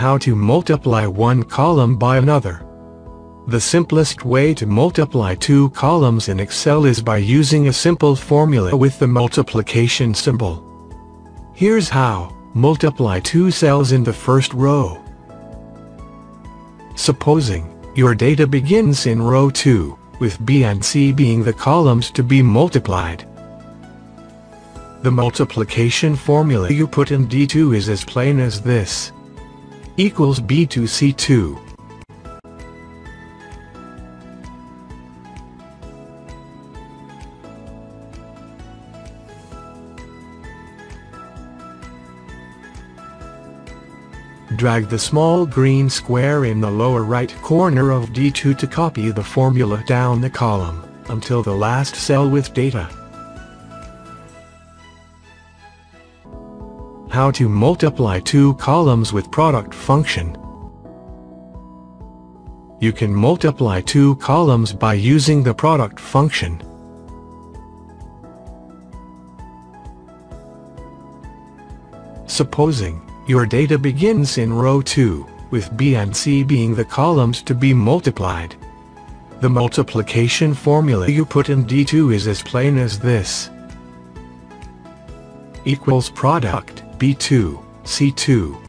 How to multiply one column by another. The simplest way to multiply two columns in Excel is by using a simple formula with the multiplication symbol. Here's how. Multiply two cells in the first row. Supposing your data begins in row 2, with B and C being the columns to be multiplied. The multiplication formula you put in D2 is as plain as this equals B2C2. Drag the small green square in the lower right corner of D2 to copy the formula down the column, until the last cell with data. How to multiply two columns with product function. You can multiply two columns by using the product function. Supposing your data begins in row 2, with B and C being the columns to be multiplied. The multiplication formula you put in D2 is as plain as this. Equals product B2, C2.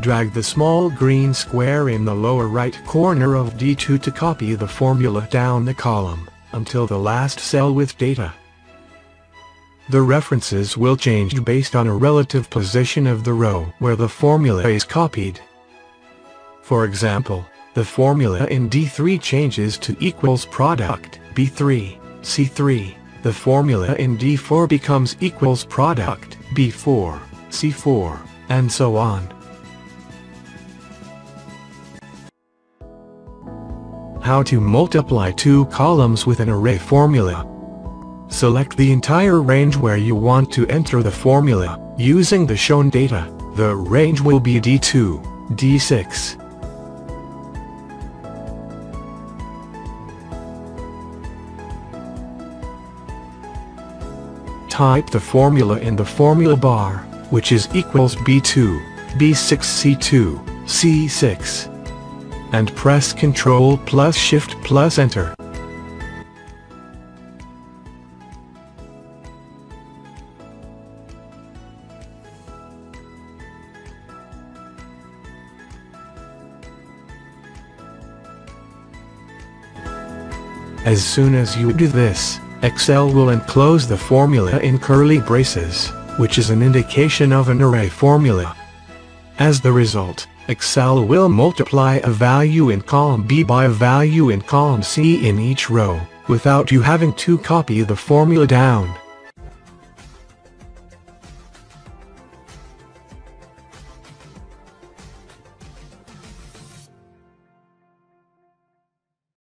Drag the small green square in the lower right corner of D2 to copy the formula down the column, until the last cell with data. The references will change based on a relative position of the row where the formula is copied. For example, the formula in D3 changes to equals product B3, C3. The formula in D4 becomes equals product B4, C4, and so on. How to multiply two columns with an array formula. Select the entire range where you want to enter the formula. Using the shown data, the range will be D2, D6. Type the formula in the formula bar, which is equals B2, B6 C2, C6. And press Ctrl plus Shift plus Enter. As soon as you do this, Excel will enclose the formula in curly braces, which is an indication of an array formula. As the result, Excel will multiply a value in column B by a value in column C in each row, without you having to copy the formula down.